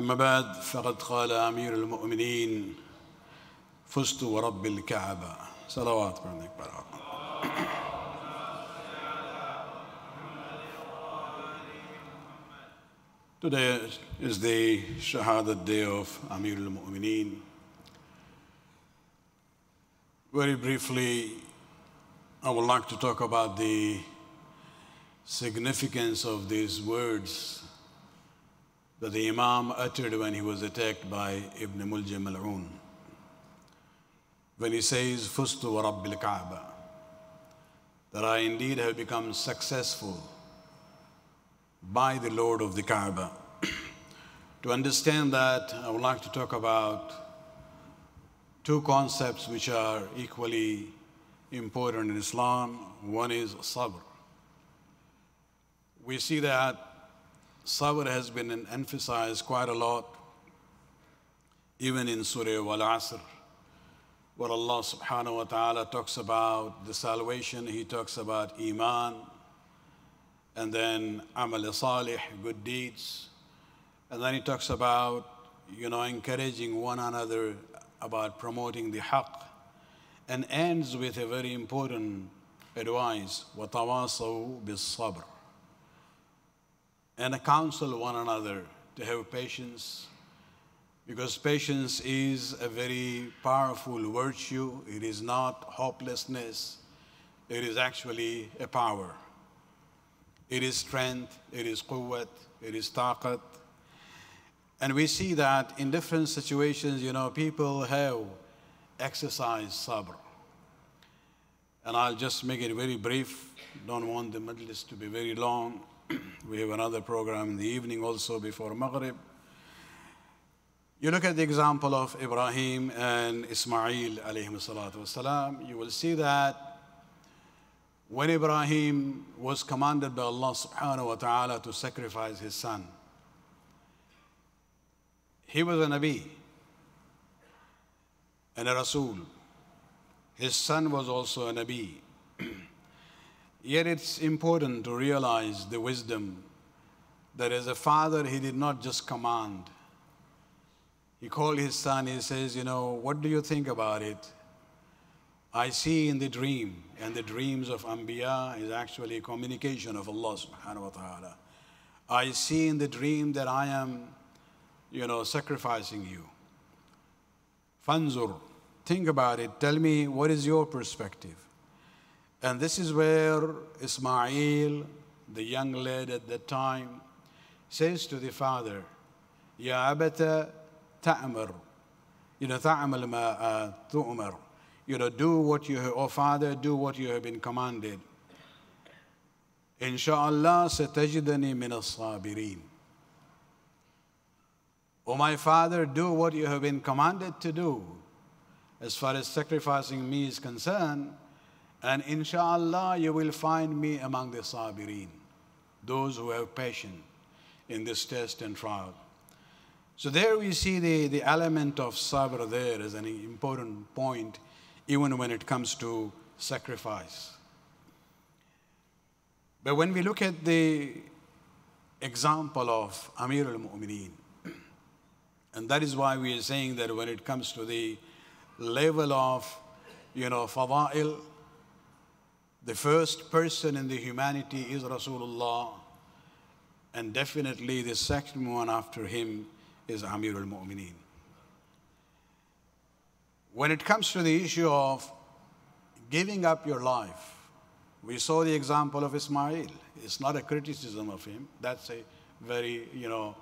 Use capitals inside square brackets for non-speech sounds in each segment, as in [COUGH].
أما بعد فقد قال أمير المؤمنين فزت ورب الكعبة صلوات عليك Today is the Shahadat day of Amir al-Mu'mineen. Very briefly, I would like to talk about the significance of these words that the Imam uttered when he was attacked by Ibn Muljam al-Un. When he says, Fuztu wa Rabbil Kaaba, that I indeed have become successful by the Lord of the Kaaba. to understand that, I would like to talk about two concepts which are equally important in Islam. One is sabr. We see that sabr has been emphasized quite a lot, even in Surah Wal Asr, where Allah subhanahu wa ta'ala talks about the salvation, He talks about Iman, and then amal salih, good deeds. And then he talks about, you know, encouraging one another about promoting the haqq and ends with a very important advice, وَتَوَاصَوْا بِالصَّبْرِ and counsel one another to have patience because patience is a very powerful virtue. It is not hopelessness. It is actually a power. It is strength, it is quwwat, it is taqat. And we see that in different situations, you know, people have exercised sabr. And I'll just make it very brief. Don't want the majlis to be very long. We have another program in the evening also before Maghrib. You look at the example of Ibrahim and Ismail alayhim salatu wasalam, you will see that when Ibrahim was commanded by Allah subhanahu wa ta'ala to sacrifice his son, he was a Nabi and a Rasul. His son was also a Nabi. [CLEARS THROAT] Yet it's important to realize the wisdom that as a father, he did not just command. He called his son, he says, You know, what do you think about it? I see in the dream, and the dreams of Ambiya is actually a communication of Allah subhanahu wa ta'ala. I see in the dream that I am, you know, sacrificing you. Fanzur, think about it. Tell me what is your perspective. And this is where Ismail, the young lad at that time, says to the father, Ya abata ta'amar. You know, ta'amal ma uh, tu'mar you know, do what you have, oh Father, do what you have been commanded. Insha'Allah, satajidani min as-sabirin. Oh my Father, do what you have been commanded to do as far as sacrificing me is concerned, and insha'Allah, you will find me among the sabirin, those who have patience in this test and trial. So there we see the, the element of sabr there as an important point even when it comes to sacrifice. But when we look at the example of Amir al Mu'mineen, and that is why we are saying that when it comes to the level of, you know, fada'il, the first person in the humanity is Rasulullah, and definitely the second one after him is Amir al Mu'mineen. When it comes to the issue of giving up your life, we saw the example of Ismail. It's not a criticism of him. That's a very, you know,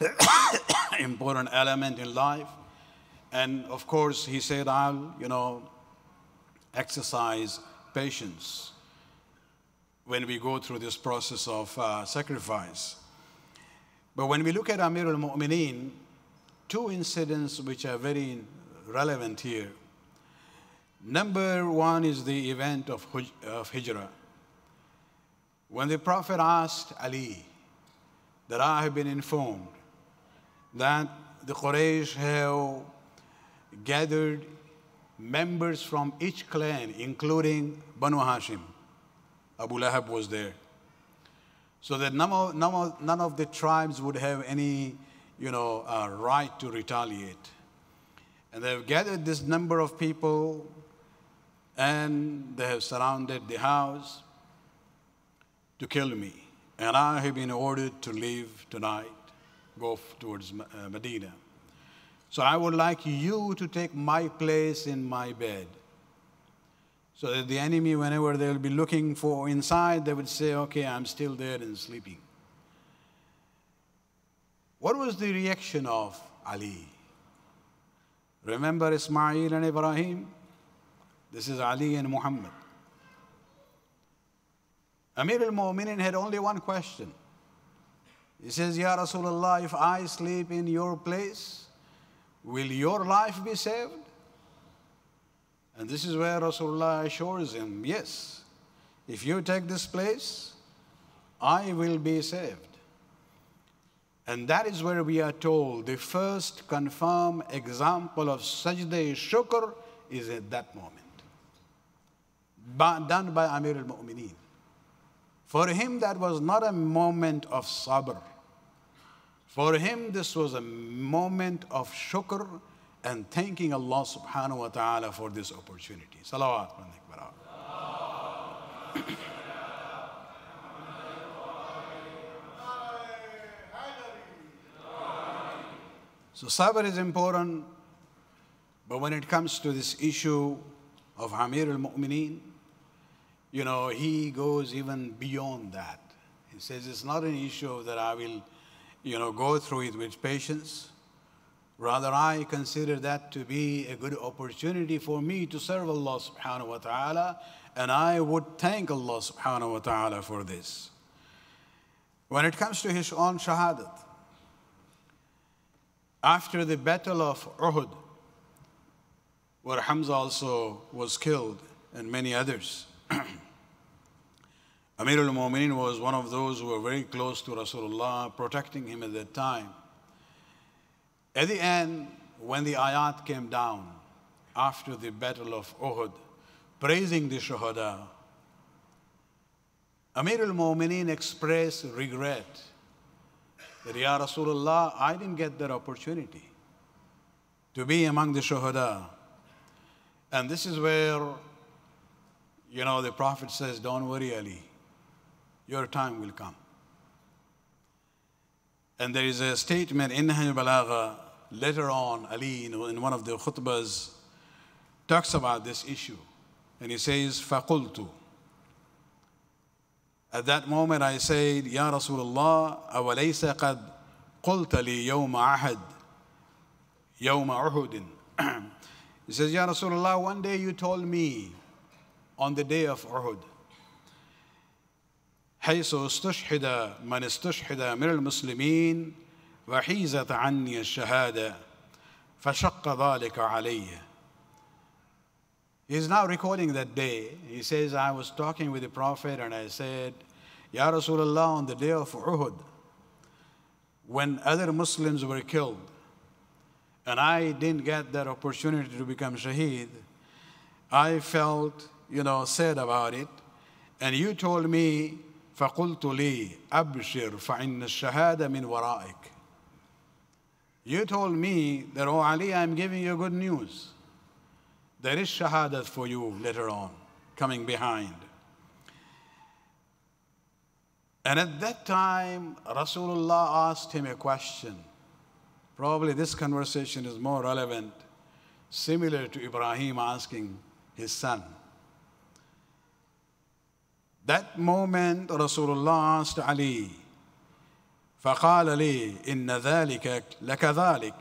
[COUGHS] important element in life. And of course, he said, I'll, you know, exercise patience when we go through this process of uh, sacrifice. But when we look at Amir al Mu'mineen, two incidents which are very relevant here. Number one is the event of, of Hijrah. When the Prophet asked Ali that I have been informed that the Quraysh have gathered members from each clan, including Banu Hashim. Abu Lahab was there. So that none of, none of, none of the tribes would have any, you know, a right to retaliate. And they've gathered this number of people and they have surrounded the house to kill me. And I have been ordered to leave tonight, go towards uh, Medina. So I would like you to take my place in my bed. So that the enemy, whenever they'll be looking for inside, they would say, okay, I'm still there and sleeping. What was the reaction of Ali? Remember Ismail and Ibrahim? This is Ali and Muhammad. Amir al-Mu'minin had only one question. He says, Ya Rasulullah, if I sleep in your place, will your life be saved? And this is where Rasulullah assures him, yes, if you take this place, I will be saved. And that is where we are told the first confirmed example of sajda shukr is at that moment. Done by Amir al-Mu'mineen. For him, that was not a moment of sabr. For him, this was a moment of shukr and thanking Allah subhanahu wa ta'ala for this opportunity. Salawat. [LAUGHS] so sabr is important, but when it comes to this issue of Amir al-Mu'mineen, you know, he goes even beyond that. He says it's not an issue that I will, you know, go through it with patience. Rather, I consider that to be a good opportunity for me to serve Allah subhanahu wa ta'ala, and I would thank Allah subhanahu wa ta'ala for this. When it comes to his own shahadat, after the battle of Uhud, where Hamza also was killed and many others, [CLEARS THROAT] Amir al-Mu'mineen was one of those who were very close to Rasulullah, protecting him at that time. At the end, when the ayat came down after the battle of Uhud, praising the shuhada, Amir al-Mu'mineen expressed regret that, Ya Rasulullah, I didn't get that opportunity to be among the shuhada. And this is where, you know, the Prophet says, don't worry, Ali your time will come. And there is a statement in Nahj Balagha later on, Ali, in one of the khutbahs, talks about this issue. And he says, فَقُلْتُ At that moment I said, Ya Rasulullah, أَوَلَيْسَ قَدْ قُلْتَ لِي يَوْمَ عَهَدٍ يَوْمَ عُهُدٍ He says, Ya Rasulullah, one day you told me on the day of Uhud, حيث استشهد من استشهد من المسلمين وحيزت عني الشهادة فشق ذلك علي He's now recording that day. He says, I was talking with the Prophet and I said, Ya Rasulullah, on the day of Uhud, when other Muslims were killed, and I didn't get that opportunity to become Shaheed, I felt, you know, sad about it. And you told me فقلت لي أبشر فإن الشهادة من ورائك You told me that, oh Ali, I'm giving you good news. There is shahadat for you later on, coming behind. And at that time, Rasulullah asked him a question. Probably this conversation is more relevant, similar to Ibrahim asking his son. That moment Rasulullah asked Ali, فقال لي إن ذلك لكذلك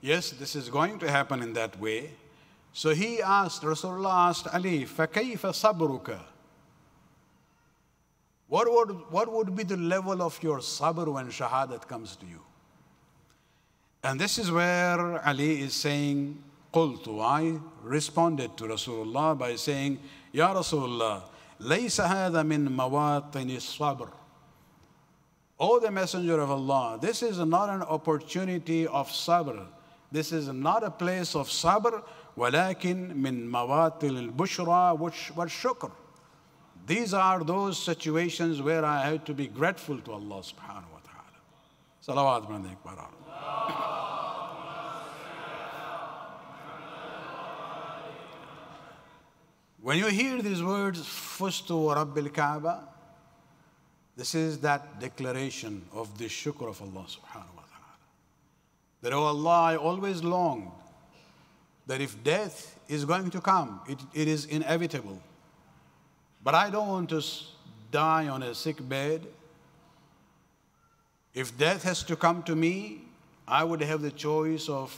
Yes, this is going to happen in that way. So he asked, Rasulullah asked Ali, فكيف صبرك? What would, what would be the level of your sabr when shahadat comes to you? And this is where Ali is saying, قلت I responded to Rasulullah by saying, Ya Rasulullah, ليس هذا من مواطن الصبر O the Messenger of Allah, this is not an opportunity of sabr. This is not a place of sabr, ولكن من مواطن البشرى والشكر. These are those situations where I have to be grateful to Allah subhanahu wa ta'ala. Salawat When you hear these words, Fuztu Rabbil Kaaba, this is that declaration of the shukr of Allah subhanahu wa ta'ala. That, oh Allah, I always longed that if death is going to come, it, it is inevitable. But I don't want to die on a sick bed. If death has to come to me, I would have the choice of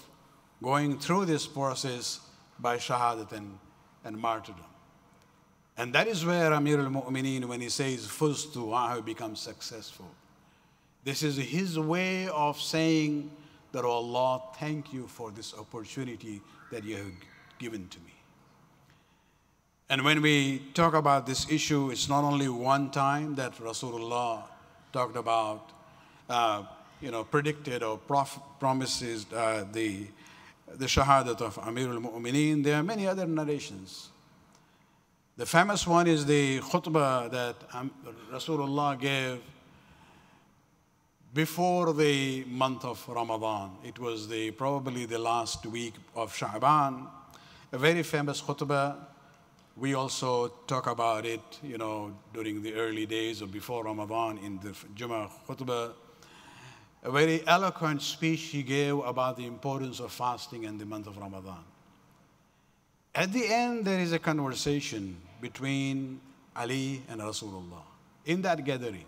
going through this process by shahadat and, and martyrdom. And that is where Amir al Mu'mineen, when he says, Fuztu, I have become successful. This is his way of saying that, oh Allah, thank you for this opportunity that you have given to me. And when we talk about this issue, it's not only one time that Rasulullah talked about, uh, you know, predicted or promises uh, the, the shahadat of Amir al Mu'mineen. There are many other narrations. The famous one is the khutbah that Rasulullah gave before the month of Ramadan. It was the, probably the last week of Sha'ban. A very famous khutbah. We also talk about it, you know, during the early days or before Ramadan in the Jummah khutbah. A very eloquent speech he gave about the importance of fasting and the month of Ramadan. At the end, there is a conversation between Ali and Rasulullah in that gathering.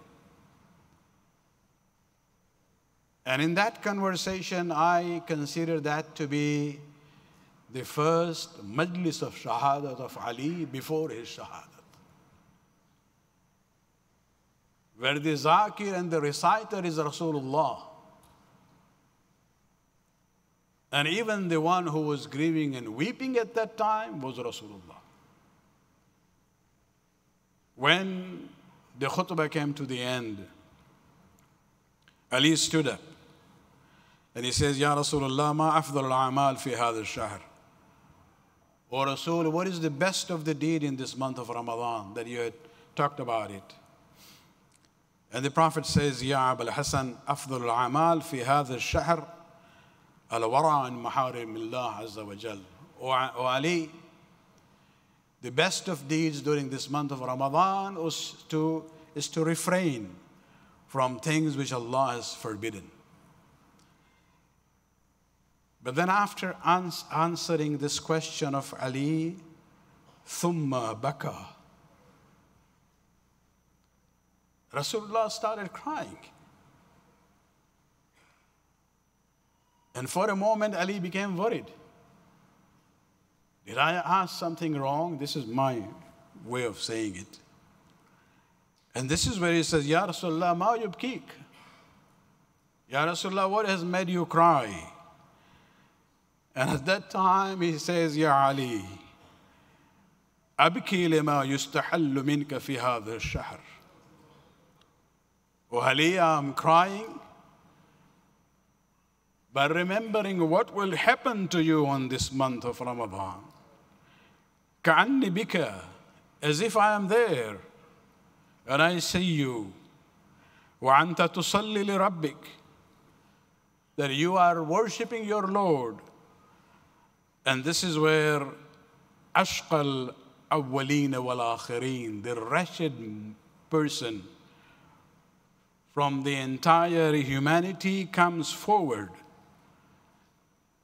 And in that conversation, I consider that to be the first majlis of shahadat of Ali before his shahadat. Where the zakir and the reciter is Rasulullah. And even the one who was grieving and weeping at that time was Rasulullah. When the khutbah came to the end, Ali stood up and he says, Ya Rasulullah, ma afdal al-amal fi hadha al-shahr. O Rasul, what is the best of the deed in this month of Ramadan that you had talked about it? And the Prophet says, Ya Abul Hasan, afdal al-amal fi hadha al-shahr maharim Allah azza wa jal. O Ali, the best of deeds during this month of Ramadan is to, is to refrain from things which Allah has forbidden. But then, after ans- answering this question of Ali, thumma baka, Rasulullah started crying. And for a moment, Ali became worried. Did I ask something wrong? This is my way of saying it. And this is where he says, Ya Rasulullah, ma yubkik. Ya Rasulullah, what has made you cry? And at that time he says, Ya Ali, أبكي لما يستحل منك في هذا الشهر. Oh Ali, I'm crying, but remembering what will happen to you on this month of Ramadan. كأني بك as if I am there and I see you وأنت تصلي لربك that you are worshiping your Lord and this is where أشقى الأولين والآخرين the wretched person from the entire humanity comes forward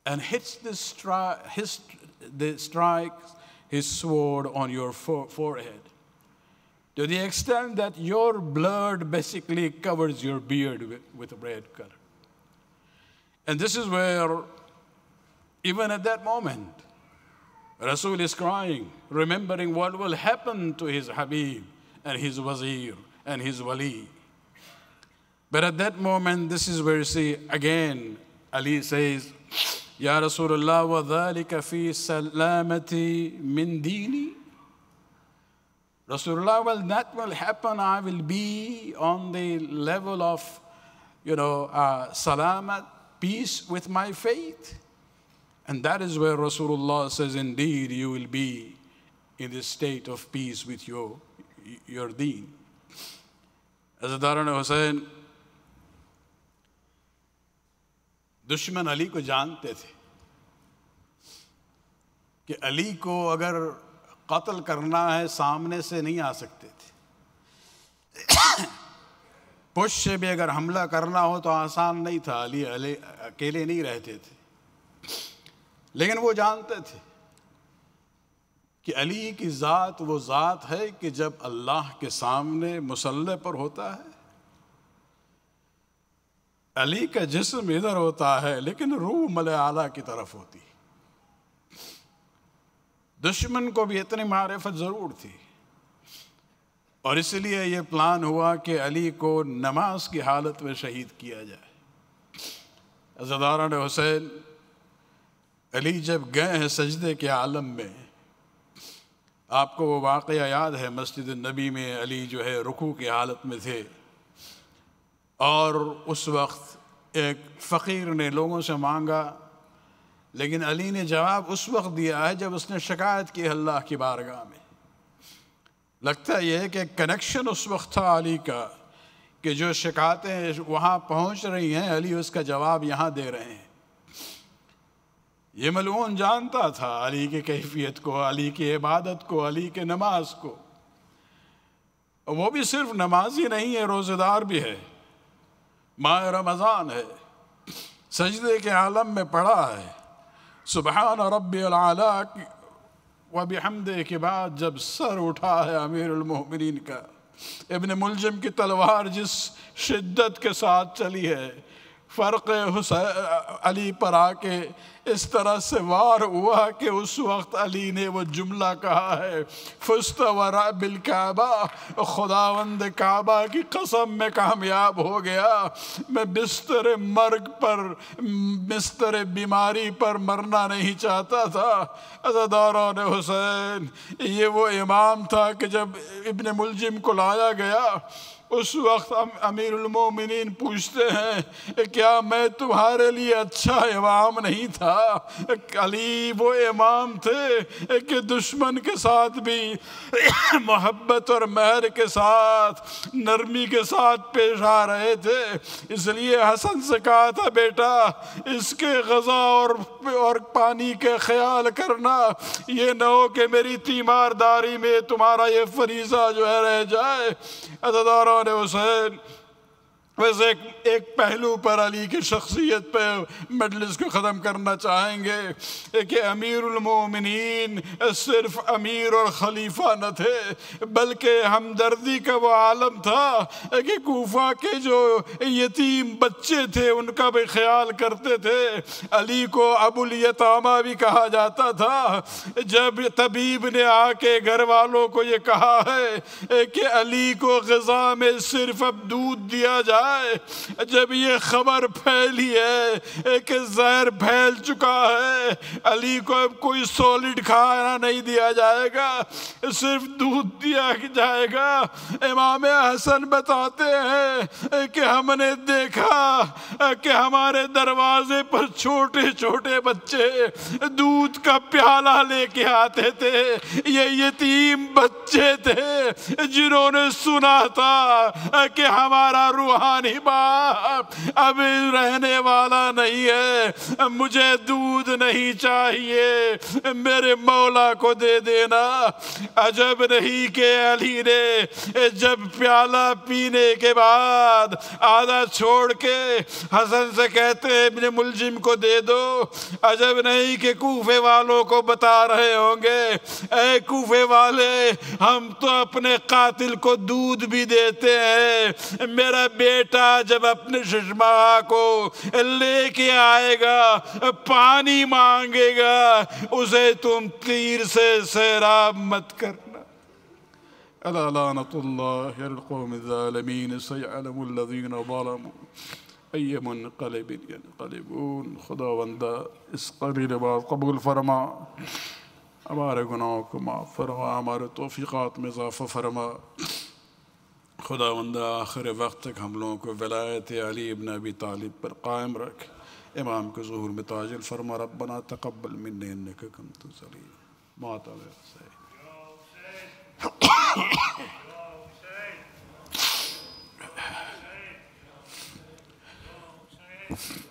and hits the, stri- his, the strikes his sword on your forehead. To the extent that your blood basically covers your beard with, with red color. And this is where, even at that moment, Rasul is crying, remembering what will happen to his Habib and his Wazir and his Wali. But at that moment, this is where you see again, Ali says, Ya Rasulullah, wa فِي fi salamati min رَسُولُ Rasulullah, well, that will happen. I will be on the level of, you know, uh, salamat, peace with my faith. And that is where Rasulullah says, indeed, you will be in the state of peace with your, your deen. As Darana Hussain, دشمن علی کو جانتے تھے کہ علی کو اگر قتل کرنا ہے، سامنے سے نہیں آ سکتے تھے۔ پش سے بھی اگر حملہ کرنا ہو تو آسان نہیں تھا، علی علی اکیلے نہیں رہتے تھے۔ لیکن وہ جانتے تھے کہ علی کی ذات وہ ذات ہے کہ جب اللہ کے سامنے مسلح پر ہوتا ہے علی کا جسم ادھر ہوتا ہے، لیکن روح مل اعلیٰ کی طرف ہوتی۔ دشمن کو بھی اتنی معرفت ضرور تھی۔ اور اس لیے یہ پلان ہوا کہ علی کو نماز کی حالت میں شہید کیا جائے۔ زداران حسین، علی جب گئے ہیں سجدے کے عالم میں، آپ کو وہ واقعہ یاد ہے، مسجد النبی میں علی جو ہے رکوع کی حالت میں تھے۔ اور اس وقت ایک فقیر نے لوگوں سے مانگا، لیکن علی نے جواب اس وقت دیا ہے جب اس نے شکایت کی اللہ کی بارگاہ میں۔ لگتا یہ ہے کہ کنیکشن اس وقت تھا علی کا کہ جو شکایتیں وہاں پہنچ رہی ہیں، علی اس کا جواب یہاں دے رہے ہیں۔ یہ ملعون جانتا تھا علی کی کیفیت کو، علی کی عبادت کو، علی کے نماز کو۔ وہ بھی صرف نماز ہی نہیں ہے روزہ دار بھی ہے۔ ماہ رمضان ہے۔ سجدے کے عالم میں پڑا ہے۔ سبحان رب العلیٰ و بحمدے کے بعد جب سر اٹھا ہے امیر المحمرین کا۔ ابن ملجم کی تلوار جس شدت کے ساتھ چلی ہے۔ فرق حسین علی پر آ کے اس طرح سے وار ہوا کہ اس وقت علی نے وہ جملہ کہا ہے، فست ورا بالکعبہ خداوند کعبہ کی قسم میں کامیاب ہو گیا۔ میں بستر مرگ پر، بستر بیماری پر مرنا نہیں چاہتا تھا۔ اچھا عزداران حسین، یہ وہ امام تھا کہ جب ابن ملجم کو لایا گیا اس وقت امیر المومنین پوچھتے ہیں کیا میں تمہارے لیے اچھا امام نہیں تھا؟ علی وہ امام تھے کہ دشمن کے ساتھ بھی، محبت اور مہر کے ساتھ، نرمی کے ساتھ پیش آ رہے تھے۔ اس لیے حسن سے کہا تھا، بیٹا، اس کے غذا اور اور پانی کے خیال کرنا۔ یہ نہ ہو کہ میری تیمارداری میں تمہارا یہ فریضہ جو ہے رہ جائے۔ it was said بس ایک ایک پہلو پر علی کی شخصیت پہ مجلس کو ختم کرنا چاہیں گے کہ امیر المومنین صرف امیر اور خلیفہ نہ تھے، بلکہ ہمدردی کا وہ عالم تھا کہ کوفہ کے جو یتیم بچے تھے ان کا بھی خیال کرتے تھے۔ علی کو ابو الیتامہ بھی کہا جاتا تھا۔ جب طبیب نے آ کے گھر والوں کو یہ کہا ہے کہ علی کو غذا میں صرف اب دودھ دیا جائے ہے۔ جب یہ خبر پھیلی ہے کہ زہر پھیل چکا ہے، علی کو اب کوئی سولڈ کھانا نہیں دیا جائے گا، صرف دودھ دیا جائے گا۔ امام حسن بتاتے ہیں کہ ہم نے دیکھا کہ ہمارے دروازے پر چھوٹے چھوٹے بچے دودھ کا پیالہ لے کے آتے تھے۔ یہ یتیم بچے تھے جنہوں نے سنا تھا کہ ہمارا روحان ماں اب رہنے والا نہیں ہے، مجھے دودھ نہیں چاہیے، میرے مولا کو دے دینا۔ عجب نہیں کہ علی نے جب پیالہ پینے کے بعد آدھا چھوڑ کے حسن سے کہتے ہیں اپنے ملزم کو دے دو۔ عجب نہیں کہ کوفے والوں کو بتا رہے ہوں گے۔ اے کوفے والے، ہم تو اپنے قاتل کو دودھ بھی دیتے ہیں۔ میرا بیٹا بیٹا جب اپنے چشمہ کو لے کے آئے گا، پانی مانگے گا، اسے تم تیر سے سیراب مت کرنا۔ الا لعنت اللہ القوم الظالمین، سیعلم الذین ظلموا۔ ای منقلب ينقلبون خداوندہ اس قبیل بات قبول فرما۔ ہمارے گناہوں کو معاف فرما، ہمارے توفیقات میں اضافہ فرما۔ خدا وندہ آخر وقت تک ہم لوگوں کو ولایت علی ابن ابی طالب پر قائم رکھ امام کے ظہور میں تاجل فرما، ربنا تقبل من انکا کنت تو ماتا مات Thank you.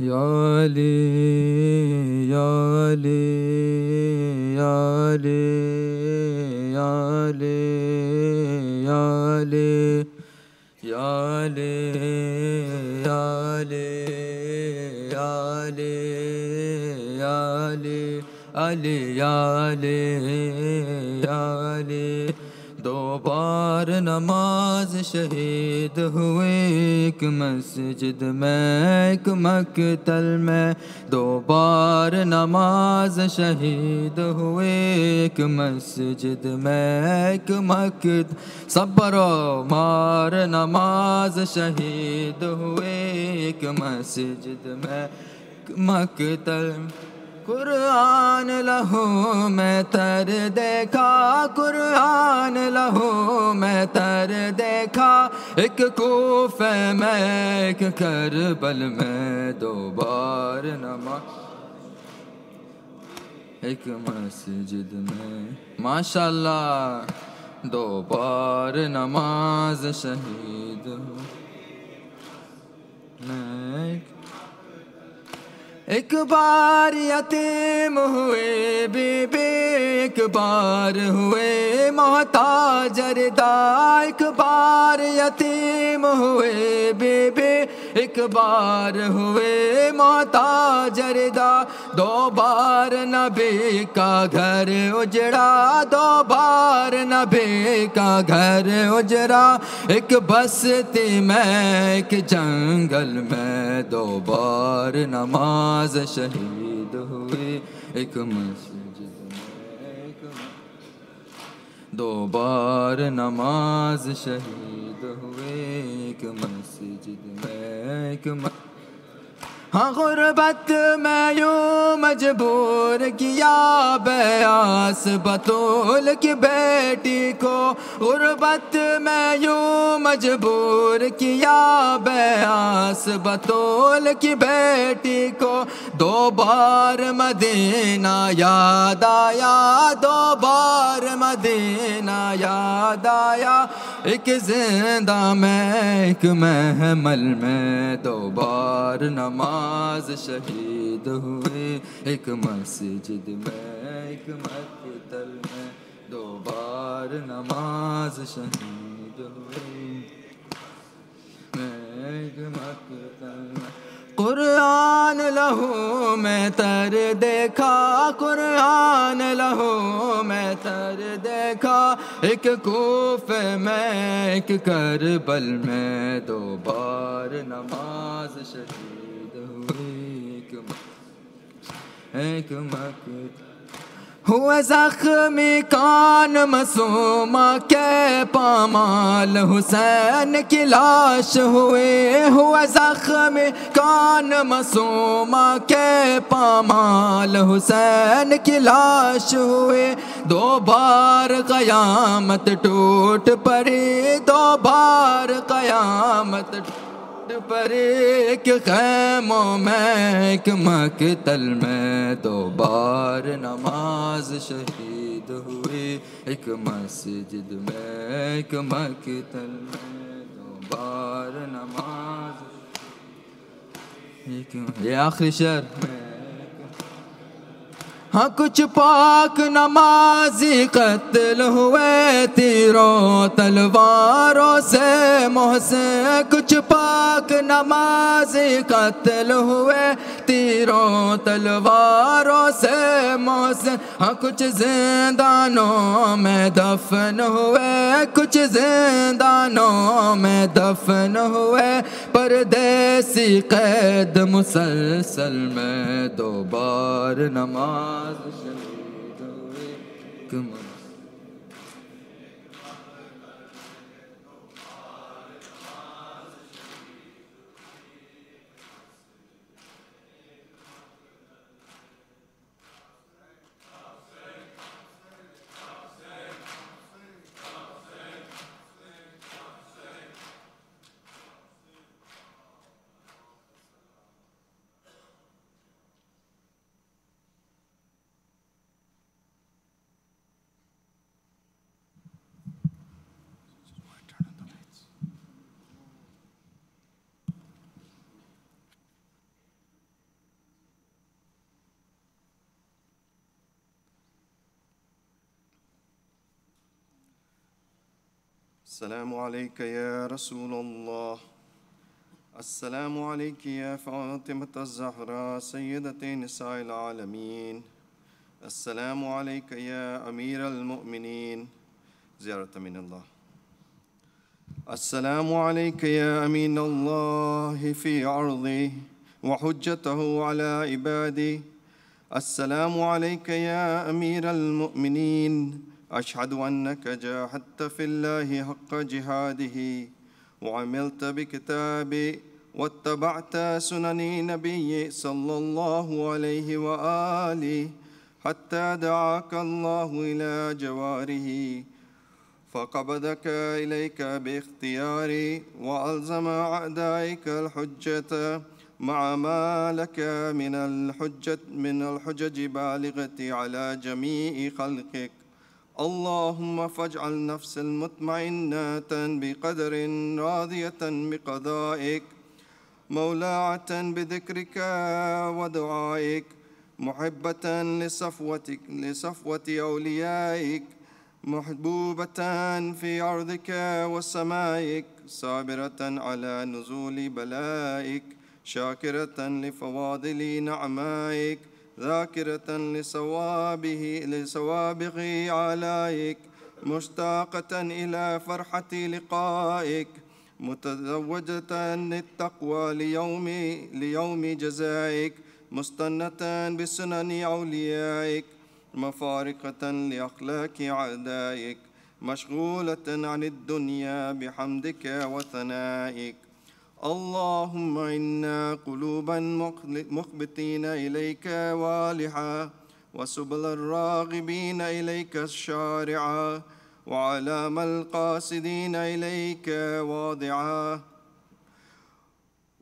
Ya Ali, Ya Ali, Ya Ali, Ya Ali, Ya Ali, Ya Ali, Ya Ali, Ya Ali, Ya Ali, Ali, Ya Ali, Ya Ali. دو بار نماز شہید ہوئے، ایک مسجد میں، ایک مقتل میں۔ دو بار نماز شہید ہوئے، ایک مسجد میں، ایک مقت صبر و مار نماز شہید ہوئے، ایک مسجد میں، ایک مقتل۔ قرآن لہو، میں تر دیکھا، قرآن لہو، میں تر دیکھا، ایک کوف میں، ایک کربل میں، دو بار نماز، ایک مسجد میں۔ ماشاءاللہ، دو بار نماز شہید ہوں۔ میں एक बार यतीम हुए बीबी एक बार हुए मोहताज रदा दो बार ایک بار ہوئے ماتا جردہ دو بار نبی کا گھر اجڑا دو بار نبی کا گھر اجڑا۔ ایک بستی میں، ایک جنگل میں دو بار نماز شہید ہوئے۔ ایک مسجد دو بار نماز شہید ہوئے۔ ایک مسجد ہاں غربت میں یوں مجبور کیا بیاس بطول کی بیٹی کو غربت میں یوں مجبور کیا بیاس بطول کی بیٹی کو دو بار مدینہ یاد آیا دو بار مدینہ یاد آیا ایک زندہ میں ایک محمل میں دو بار نماز شہید ہوئے۔ ایک مسجد میں ایک مقتل میں دو بار نماز شہید ہوئے۔ میں ایک مقتل میں قرآن لہو، میں تر دیکھا، قرآن لہو، میں تر دیکھا، ایک کوف میں، ایک کربل میں، دو بار نماز شدید ہوئی، ایک مکت ہوئے زخمی کان مسوما کے پامال حسین کی لاش ہوئے ہوئے زخمی کان مسوما کے پامال حسین کی لاش ہوئے۔ دو بار قیامت ٹوٹ پڑی، دو بار قیامت ٹوٹ پری کے خیموں میں ایک ماں میں دو بار نماز شہید ہوئی ایک مسجد میں ایک ماں میں دو بار نماز یہ آخری شعر میں ہاں کچھ پاک نمازی قتل ہوئے تیروں تلواروں سے محسن کچھ پاک نمازی قتل ہوئے تیروں تلواروں سے محسن ہاں کچھ زندانوں میں دفن ہوئے، کچھ زندانوں میں دفن ہوئے، پردیسی قید مسلسل میں دوبار نماز Kama السلام عليك يا رسول الله. السلام عليك يا فاطمة الزهراء سيدة نساء العالمين. السلام عليك يا أمير المؤمنين. زيارة من الله. السلام عليك يا أمين الله في أرضه وحجته على عباده السلام عليك يا أمير المؤمنين. أشهد أنك جاهدت في الله حق جهاده وعملت بكتابي واتبعت سنن نبي صلى الله عليه وآله حتى دعاك الله إلى جواره. فقبضك إليك باختياري وألزم أعدائك الحجة مع ما لك من الحجة من الحجج بالغة على جميع خلقك. اللهم فاجعل نفس المطمئنة بقدر راضية بقضائك مولاعة بذكرك ودعائك محبة لصفوتك لصفوة أوليائك محبوبة في أرضك وسمائك صابرة على نزول بلائك شاكرة لفواضل نعمائك ذاكرة لصوابه لصوابغ علائك مشتاقة إلى فرحة لقائك متزوجة للتقوى ليوم ليوم جزائك مستنة بسنن أوليائك مفارقة لأخلاق أعدائك مشغولة عن الدنيا بحمدك وثنائك. اللهم إنا قلوبا مخبتين إليك والحا وسبل الراغبين إليك الشارعا وعلام القاصدين إليك واضعا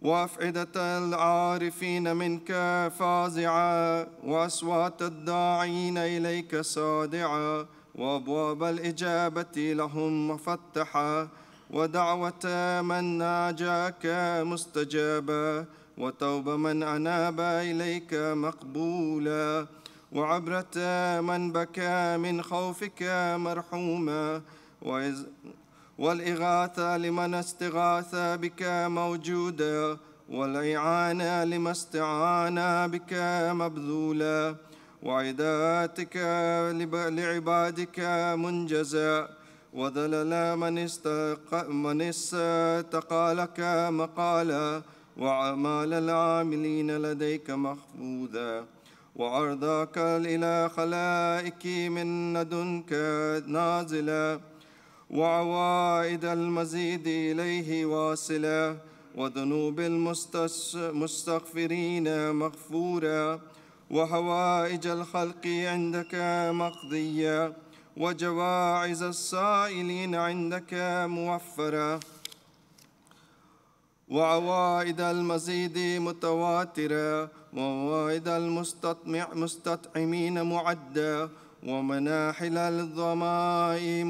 وأفئدة العارفين منك فازعا وأصوات الداعين إليك صادعا وأبواب الإجابة لهم مفتحا ودعوة من ناجاك مستجابا وتوب من أناب إليك مقبولا. وعبرة من بكى من خوفك مرحوما. والإغاثة لمن استغاث بك موجودا. والإعانة لما استعان بك مبذولا. وعداتك لعبادك منجزا. وذلل من استق من استقى لك مقالا وعمال العاملين لديك محفوظا وعرضك إلى خلائك من لدنك نازلا وعوائد المزيد إليه واصلا وذنوب المستغفرين مغفورا وحوائج الخلق عندك مقضية وجواعز السائلين عندك موفرة. وعوائد المزيد متواترة. وموائد المستطمع مستطعمين معدة. ومناحل الظماء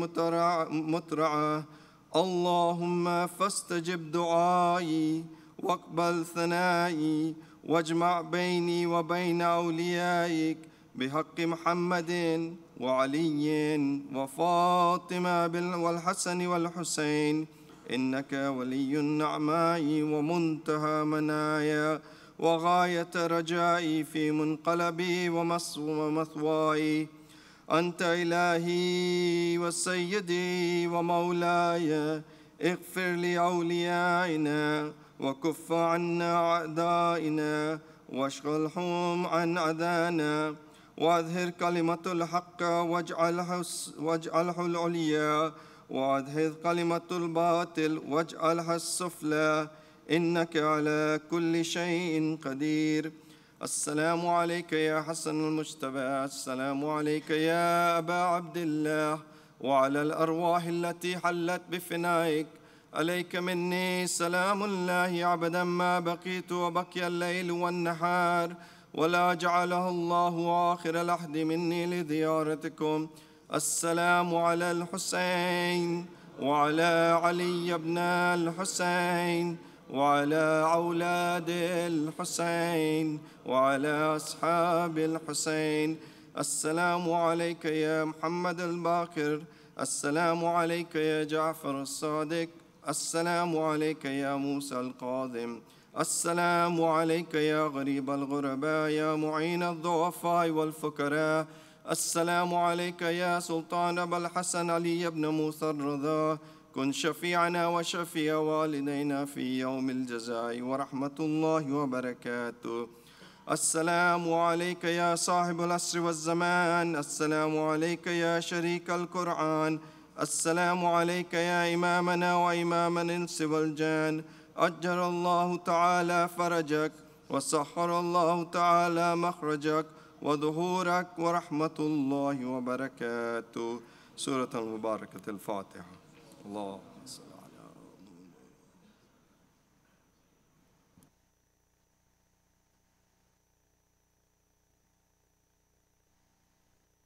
مترعة. اللهم فاستجب دعائي واقبل ثنائي. واجمع بيني وبين أوليائك بحق محمد وعلي وفاطمة والحسن والحسين. إنك ولي النعماء ومنتهى منايا وغاية رجائي في منقلبي ومثواي. أنت إلهي وسيدي ومولاي. اغفر لأوليائنا وكف عنا أعدائنا واشغلهم عن أذانا. وأظهر كلمة الحق واجعله واجعله العليا. وأظهر كلمة الباطل واجعلها السفلى. إنك على كل شيء قدير. السلام عليك يا حسن المجتبى. السلام عليك يا أبا عبد الله. وعلى الأرواح التي حلت بفنائك. عليك مني سلام الله عبدا ما بقيت وبقي الليل والنهار. ولا جعله الله آخر العهد مني لزيارتكم. السلام على الحسين وعلى علي بن الحسين وعلى أولاد الحسين وعلى أصحاب الحسين. السلام عليك يا محمد الباقر. السلام عليك يا جعفر الصادق. السلام عليك يا موسى القاضم. السلام عليك يا غريب الغرباء يا معين الضعفاء والفقراء. السلام عليك يا سلطان أبا الحسن علي بن موسى الرضا. كن شفيعنا وشفيع والدينا في يوم الجزاء ورحمة الله وبركاته. السلام عليك يا صاحب العصر والزمان. السلام عليك يا شريك القرآن. السلام عليك يا إمامنا وإمام الإنس والجان. أجر الله تعالى فرجك وسخر الله تعالى مخرجك وظهورك ورحمة الله وبركاته. سورة المباركة الفاتحة. الله.